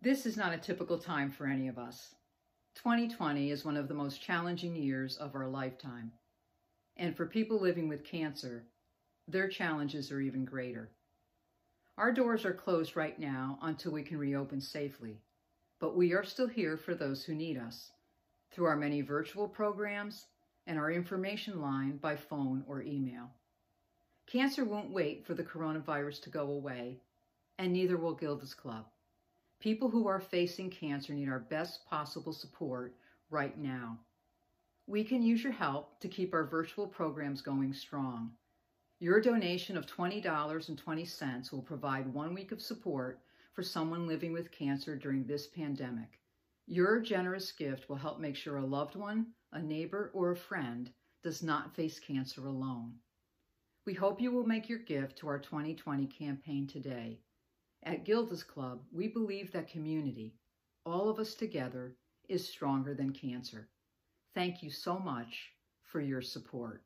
This is not a typical time for any of us. 2020 is one of the most challenging years of our lifetime. And for people living with cancer, their challenges are even greater. Our doors are closed right now until we can reopen safely, but we are still here for those who need us through our many virtual programs and our information line by phone or email. Cancer won't wait for the coronavirus to go away, and neither will Gilda's Club. People who are facing cancer need our best possible support right now. We can use your help to keep our virtual programs going strong. Your donation of $20.20 will provide one week of support for someone living with cancer during this pandemic. Your generous gift will help make sure a loved one, a neighbor, or a friend does not face cancer alone. We hope you will make your gift to our 2020 campaign today. At Gilda's Club, we believe that community, all of us together, is stronger than cancer. Thank you so much for your support.